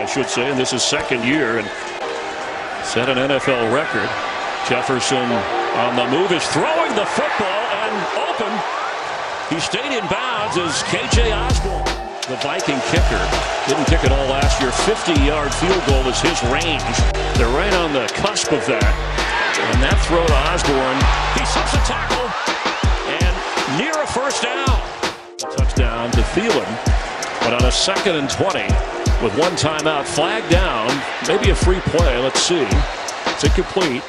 I should say, and this is second year and set an NFL record. Jefferson on the move is throwing the football and open. He stayed in bounds as K.J. Osborn, the Viking kicker, didn't kick it all last year. 50-yard field goal is his range. They're right on the cusp of that. And that throw to Osborn, he sets a tackle and near a first down. Touchdown to Thielen, but on a second and 20 with one timeout, flag down, maybe a free play. Let's see. It's incomplete.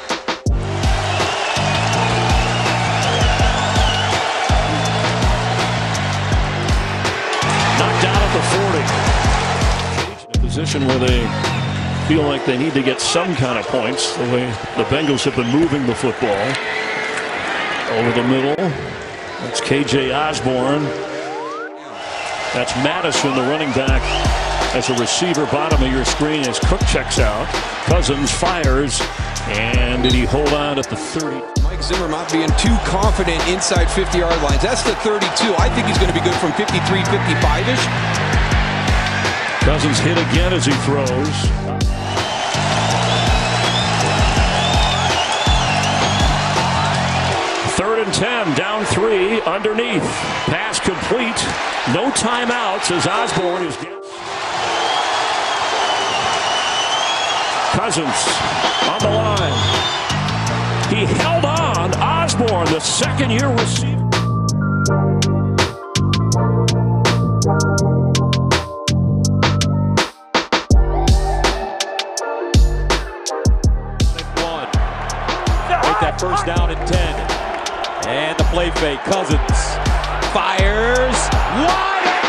Knocked out at the 40. In a position where they feel like they need to get some kind of points the way the Bengals have been moving the football. Over the middle. That's KJ Osborn. That's Mattison, the running back, as a receiver. Bottom of your screen as Cook checks out. Cousins fires. And did he hold on at the 30? Mike Zimmer not being too confident inside 50 yard lines. That's the 32. I think he's going to be good from 53, 55 ish. Cousins hit again as he throws. Third and 10, down three, underneath. Pass complete. No timeouts as Osborn is. Cousins on the line. He held on. Osborn, the second year receiver. Make that first down and 10. And the play fake. Cousins fires. Wide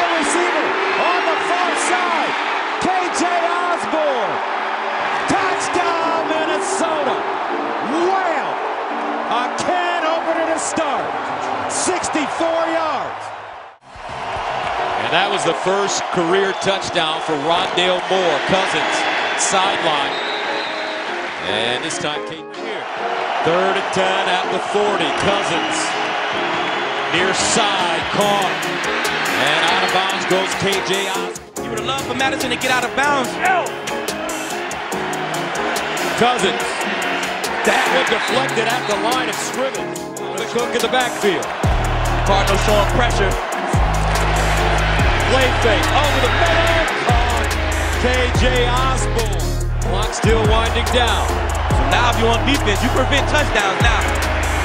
that was the first career touchdown for Rondale Moore. Cousins, sideline. And this time, Kate here. Third and 10 at the 40. Cousins. Near side, caught. And out of bounds goes KJ Osborn. You would have loved for Mattison to get out of bounds. Cousins. That one deflected at the line of scrimmage. The Cook in the backfield. Cardinals showing pressure. Play fake over the middle. Caught. KJ Osborn. Clock still winding down. So now if you on defense, you prevent touchdowns now.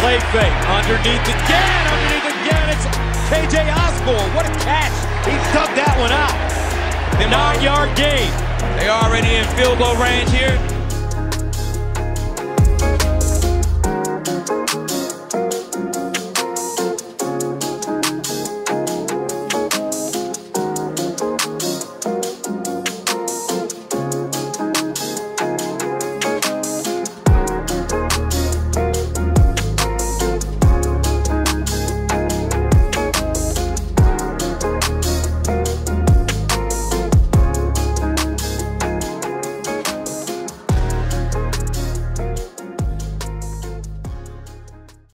Play fake underneath again. Underneath again. It's KJ Osborn. What a catch. He dug that one out. Them Nine yard gain. They already in field goal range here.